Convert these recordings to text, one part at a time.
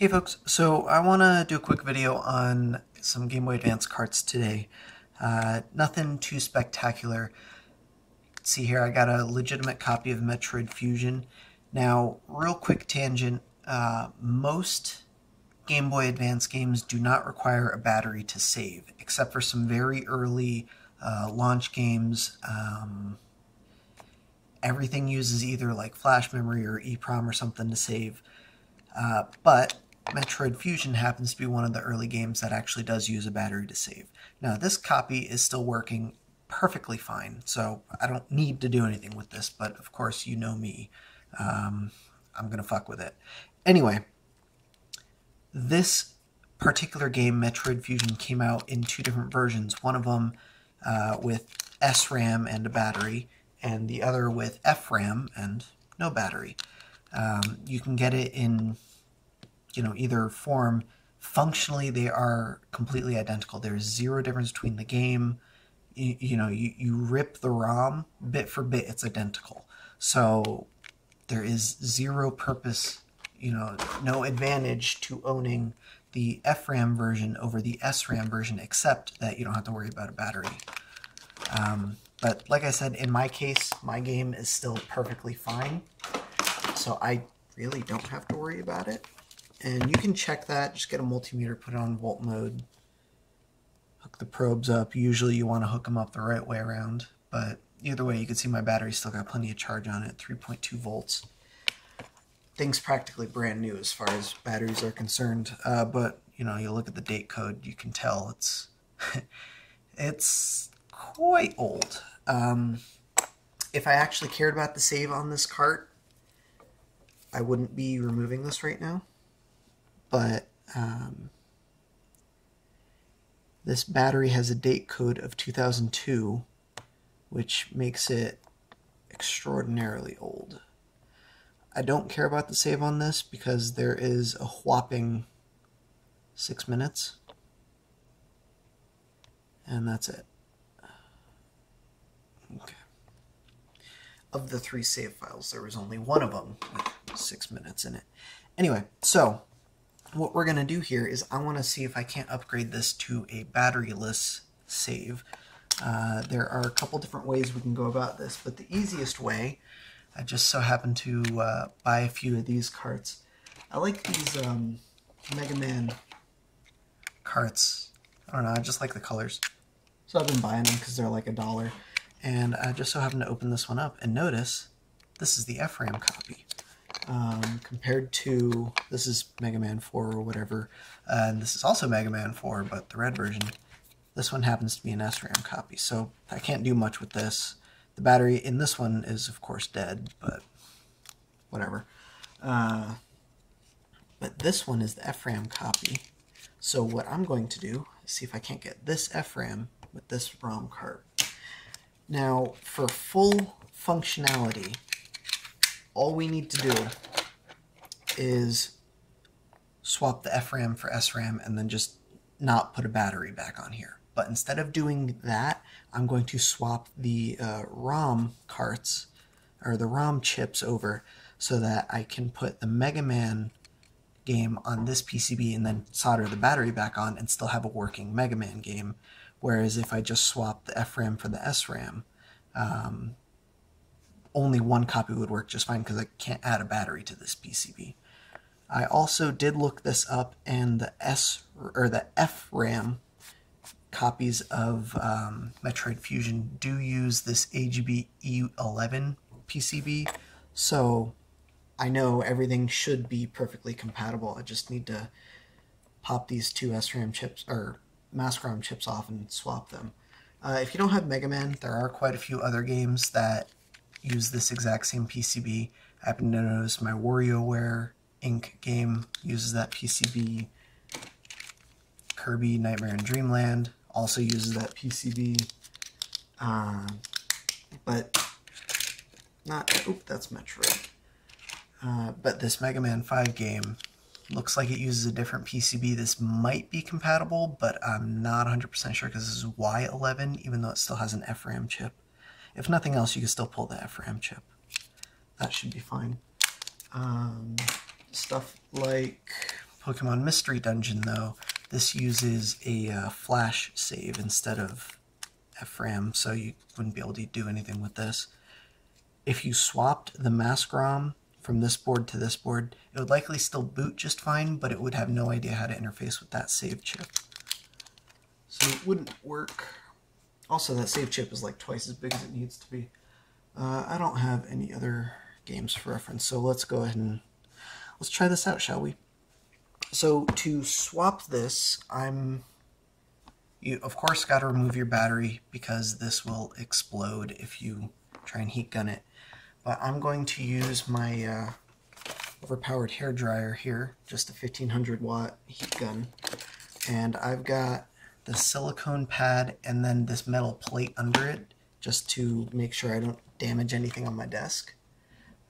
Hey folks, so I want to do a quick video on some Game Boy Advance carts today. Uh, nothing too spectacular. See here, I got a legitimate copy of Metroid Fusion. Now, real quick tangent, uh, most Game Boy Advance games do not require a battery to save, except for some very early uh, launch games. Um, everything uses either like flash memory or EEPROM or something to save. Uh, but Metroid Fusion happens to be one of the early games that actually does use a battery to save. Now, this copy is still working perfectly fine, so I don't need to do anything with this, but of course, you know me. Um, I'm going to fuck with it. Anyway, this particular game, Metroid Fusion, came out in two different versions. One of them uh, with SRAM and a battery, and the other with FRAM and no battery. Um, you can get it in you know, either form, functionally they are completely identical. There's zero difference between the game. You, you know, you, you rip the ROM bit for bit, it's identical. So there is zero purpose, you know, no advantage to owning the FRAM version over the SRAM version, except that you don't have to worry about a battery. Um, but like I said, in my case, my game is still perfectly fine. So I really don't have to worry about it. And you can check that, just get a multimeter, put it on volt mode, hook the probes up. Usually you want to hook them up the right way around, but either way, you can see my battery still got plenty of charge on it, 3.2 volts. Thing's practically brand new as far as batteries are concerned, uh, but you know, you look at the date code, you can tell it's it's quite old. Um, if I actually cared about the save on this cart, I wouldn't be removing this right now but um, this battery has a date code of 2002, which makes it extraordinarily old. I don't care about the save on this because there is a whopping six minutes. And that's it. Okay. Of the three save files, there was only one of them with six minutes in it. Anyway, so what we're going to do here is I want to see if I can't upgrade this to a batteryless save. Uh, there are a couple different ways we can go about this, but the easiest way, I just so happened to uh, buy a few of these carts. I like these um, Mega Man carts. I don't know, I just like the colors. So I've been buying them because they're like a dollar. And I just so happened to open this one up and notice this is the FRAM copy um, compared to this is Mega Man 4 or whatever, uh, and this is also Mega Man 4, but the red version. This one happens to be an SRAM copy, so I can't do much with this. The battery in this one is, of course, dead, but whatever. Uh, but this one is the FRAM copy. So what I'm going to do is see if I can't get this FRAM with this ROM card. Now, for full functionality, all we need to do is swap the FRAM for SRAM and then just not put a battery back on here. But instead of doing that, I'm going to swap the uh, ROM carts or the ROM chips over so that I can put the Mega Man game on this PCB and then solder the battery back on and still have a working Mega Man game. Whereas if I just swap the FRAM for the SRAM, um, only one copy would work just fine because I can't add a battery to this PCB. I also did look this up, and the S or the FRAM copies of um, Metroid Fusion do use this AGB E11 PCB, so I know everything should be perfectly compatible. I just need to pop these two SRAM chips or mask ROM chips off and swap them. Uh, if you don't have Mega Man, there are quite a few other games that use this exact same PCB. I happen to notice my WarioWare Inc. game uses that PCB. Kirby Nightmare in Dreamland also uses that PCB. Um, but not, oop, that's Metroid. Uh, but this Mega Man 5 game looks like it uses a different PCB. This might be compatible, but I'm not 100% sure because this is Y11, even though it still has an FRAM chip. If nothing else, you can still pull the FRAM chip. That should be fine. Um, stuff like Pokemon Mystery Dungeon, though, this uses a uh, flash save instead of FRAM, so you wouldn't be able to do anything with this. If you swapped the mask ROM from this board to this board, it would likely still boot just fine, but it would have no idea how to interface with that save chip. So it wouldn't work. Also, that save chip is like twice as big as it needs to be. Uh, I don't have any other games for reference, so let's go ahead and let's try this out, shall we? So to swap this, I'm you of course got to remove your battery because this will explode if you try and heat gun it. But I'm going to use my uh, overpowered hair dryer here, just a 1500 watt heat gun, and I've got the silicone pad and then this metal plate under it just to make sure I don't damage anything on my desk.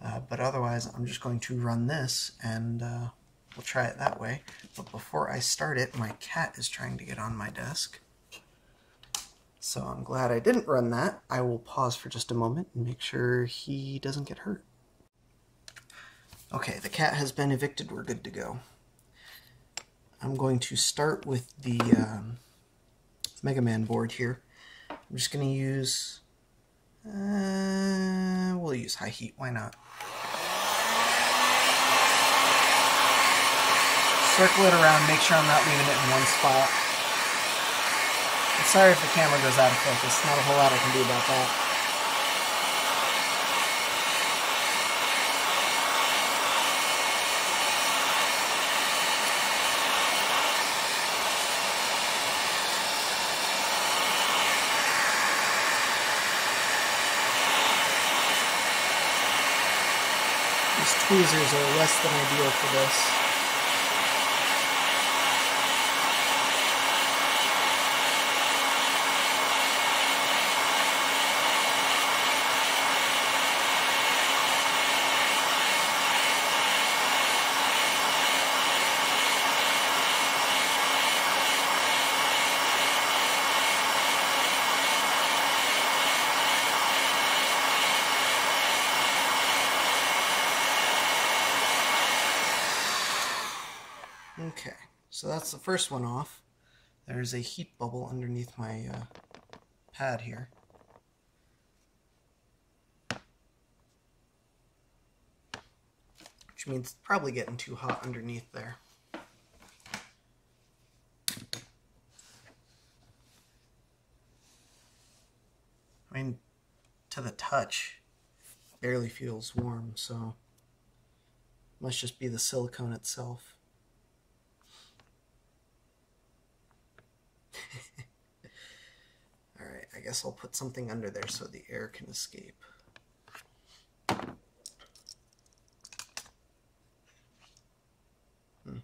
Uh, but otherwise, I'm just going to run this and uh, we'll try it that way. But before I start it, my cat is trying to get on my desk. So I'm glad I didn't run that. I will pause for just a moment and make sure he doesn't get hurt. Okay, the cat has been evicted. We're good to go. I'm going to start with the um, Mega Man board here. I'm just going to use... Uh, we'll use high heat. Why not? Circle it around. Make sure I'm not leaving it in one spot. Sorry if the camera goes out of focus. Not a whole lot I can do about that. Tweezers are less than ideal for this. Okay, so that's the first one off. There's a heat bubble underneath my uh, pad here. Which means it's probably getting too hot underneath there. I mean, to the touch, barely feels warm, so must just be the silicone itself. Alright, I guess I'll put something under there so the air can escape. Hmm.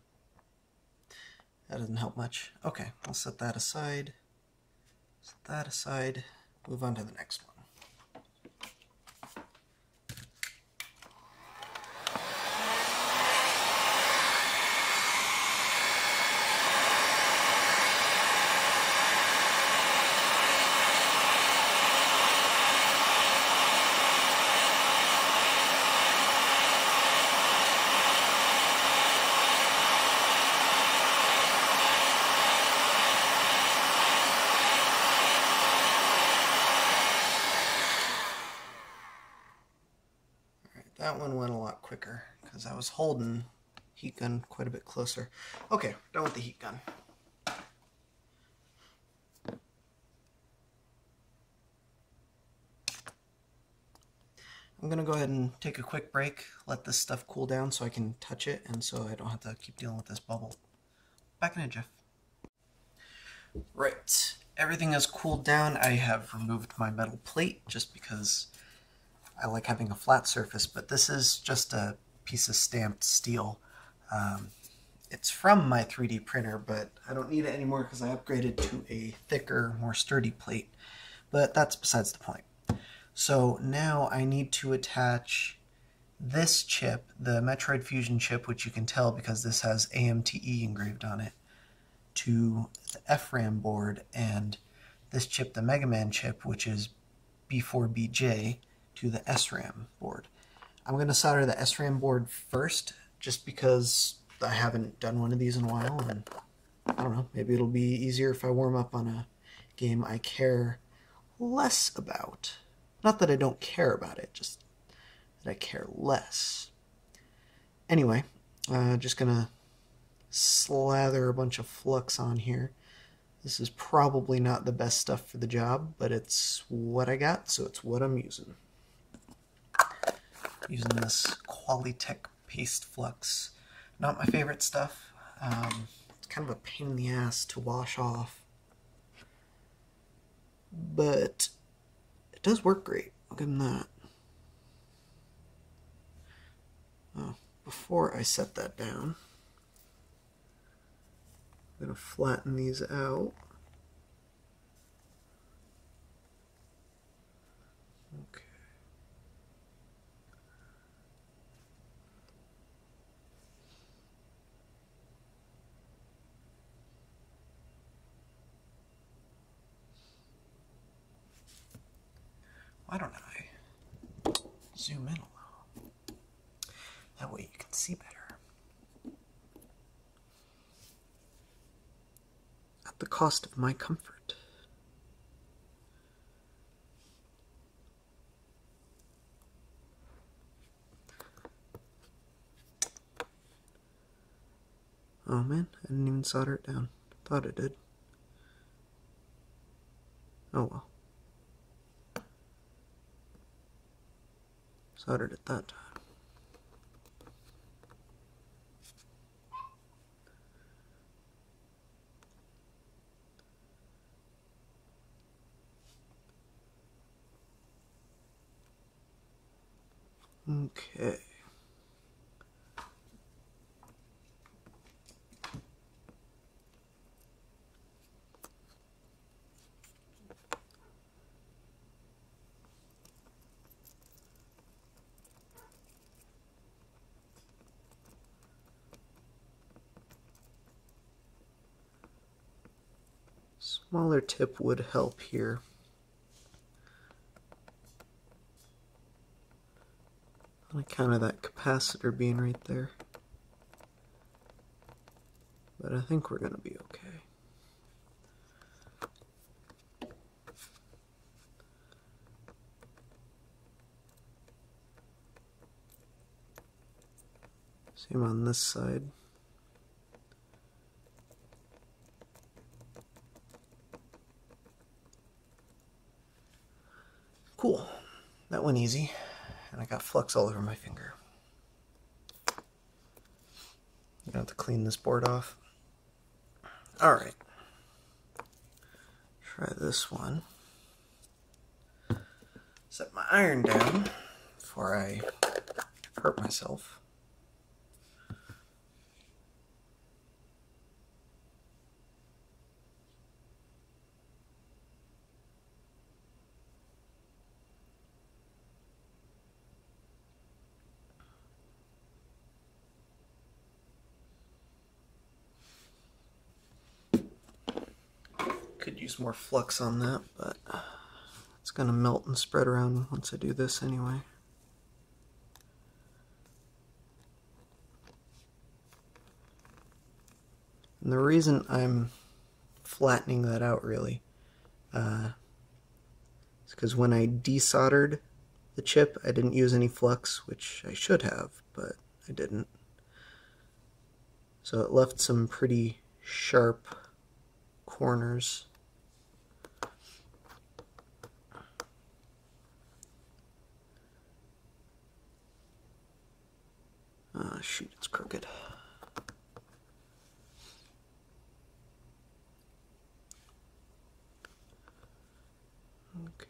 That doesn't help much. Okay, I'll set that aside. Set that aside. Move on to the next one. That one went a lot quicker because I was holding heat gun quite a bit closer. Okay, done with the heat gun. I'm going to go ahead and take a quick break, let this stuff cool down so I can touch it and so I don't have to keep dealing with this bubble. Back in a jiff. Right, everything has cooled down. I have removed my metal plate just because I like having a flat surface, but this is just a piece of stamped steel. Um, it's from my 3D printer, but I don't need it anymore because I upgraded to a thicker, more sturdy plate. But that's besides the point. So now I need to attach this chip, the Metroid Fusion chip, which you can tell because this has AMTE engraved on it, to the FRAM board, and this chip, the Mega Man chip, which is B4BJ, to the SRAM board. I'm going to solder the SRAM board first, just because I haven't done one of these in a while, and I don't know, maybe it'll be easier if I warm up on a game I care less about. Not that I don't care about it, just that I care less. Anyway, uh, just gonna slather a bunch of flux on here. This is probably not the best stuff for the job, but it's what I got, so it's what I'm using. Using this Qualitek Paste Flux. Not my favorite stuff. Um, it's kind of a pain in the ass to wash off. But it does work great. I'll give them that. Oh, before I set that down, I'm going to flatten these out. Okay. Why don't I zoom in a little? That way you can see better. At the cost of my comfort. Oh man, I didn't even solder it down. Thought it did. Oh well. Soldered it that time. Okay. Smaller tip would help here. On account of that capacitor being right there. But I think we're going to be okay. Same on this side. Cool. That went easy. And I got flux all over my finger. I'm gonna have to clean this board off. Alright. Try this one. Set my iron down before I hurt myself. Use more flux on that, but it's going to melt and spread around once I do this anyway. And the reason I'm flattening that out really uh, is because when I desoldered the chip, I didn't use any flux, which I should have, but I didn't. So it left some pretty sharp corners. Crooked. Okay.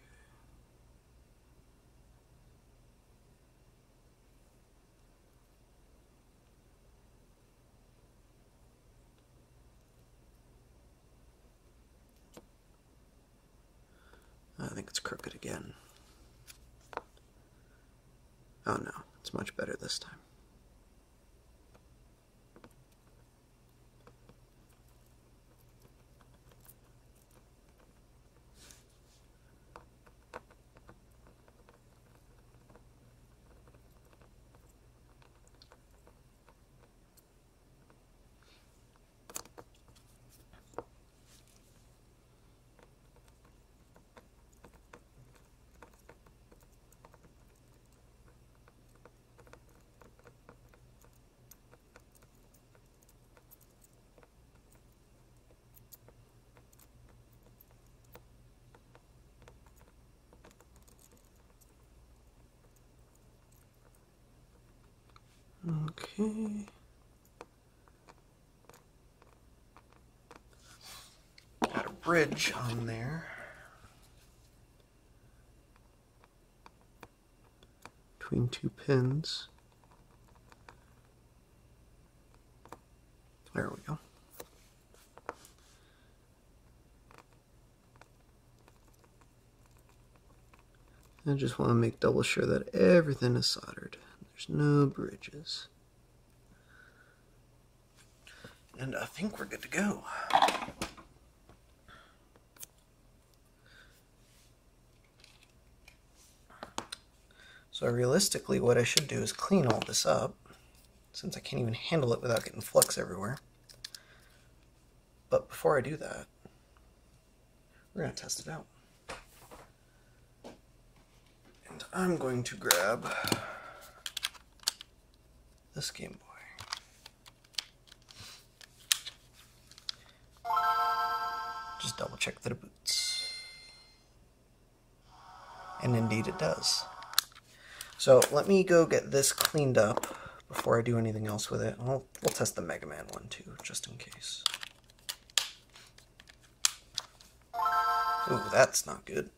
I think it's crooked again. Oh no, it's much better this time. Okay. Got a bridge on there. Between two pins. There we go. I just want to make double sure that everything is soldered. There's no bridges. And I think we're good to go. So realistically, what I should do is clean all this up, since I can't even handle it without getting flux everywhere. But before I do that, we're going to test it out. And I'm going to grab this Game Boy. Just double check that it boots. And indeed it does. So let me go get this cleaned up before I do anything else with it. I'll, we'll test the Mega Man one too, just in case. Ooh, that's not good.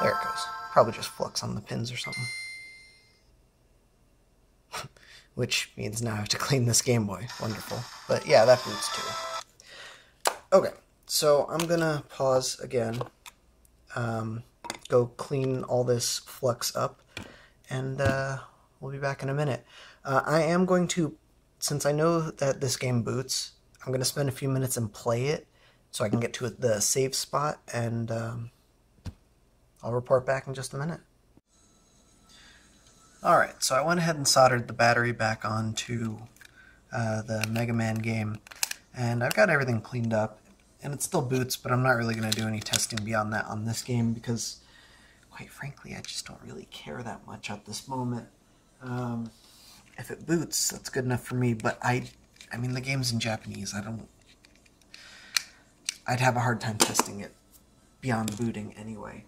There it goes. Probably just flux on the pins or something. Which means now I have to clean this Game Boy. Wonderful. But yeah, that boots too. Okay, so I'm gonna pause again. Um, go clean all this flux up, and uh, we'll be back in a minute. Uh, I am going to, since I know that this game boots, I'm to spend a few minutes and play it so I can get to the save spot, and um, I'll report back in just a minute. Alright, so I went ahead and soldered the battery back onto uh, the Mega Man game, and I've got everything cleaned up, and it still boots, but I'm not really going to do any testing beyond that on this game, because, quite frankly, I just don't really care that much at this moment. Um, if it boots, that's good enough for me, but I, I mean, the game's in Japanese, I don't, I'd have a hard time testing it beyond booting anyway.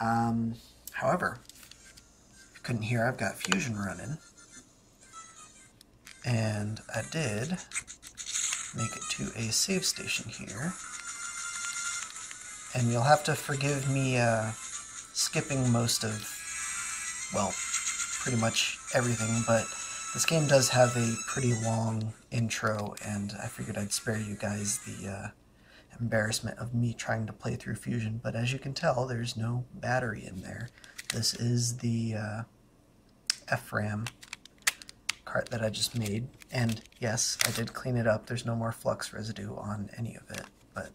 Um, however, couldn't hear, I've got Fusion running. And I did make it to a save station here. And you'll have to forgive me uh, skipping most of, well, pretty much everything, but this game does have a pretty long intro, and I figured I'd spare you guys the uh, embarrassment of me trying to play through Fusion, but as you can tell, there's no battery in there. This is the uh, FRAM cart that I just made, and yes, I did clean it up. There's no more flux residue on any of it, but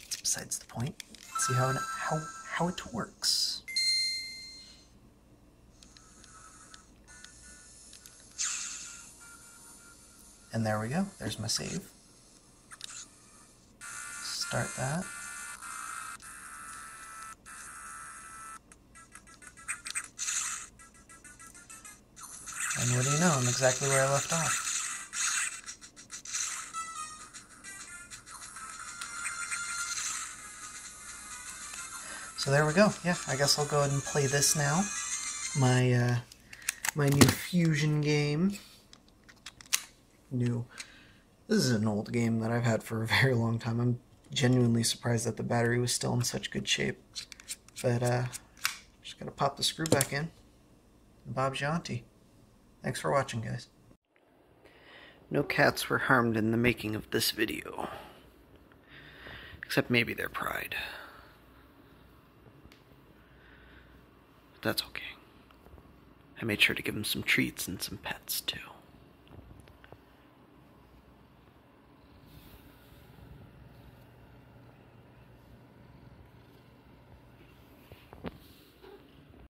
that's besides the point. Let's see how, how, how it works. And there we go. There's my save start that. Exactly where I left off. So there we go. Yeah, I guess I'll go ahead and play this now. My, uh, my new Fusion game. New. This is an old game that I've had for a very long time. I'm genuinely surprised that the battery was still in such good shape. But, uh, just gotta pop the screw back in. Bob's your. Thanks for watching, guys. No cats were harmed in the making of this video. Except maybe their pride. But that's okay. I made sure to give them some treats and some pets, too.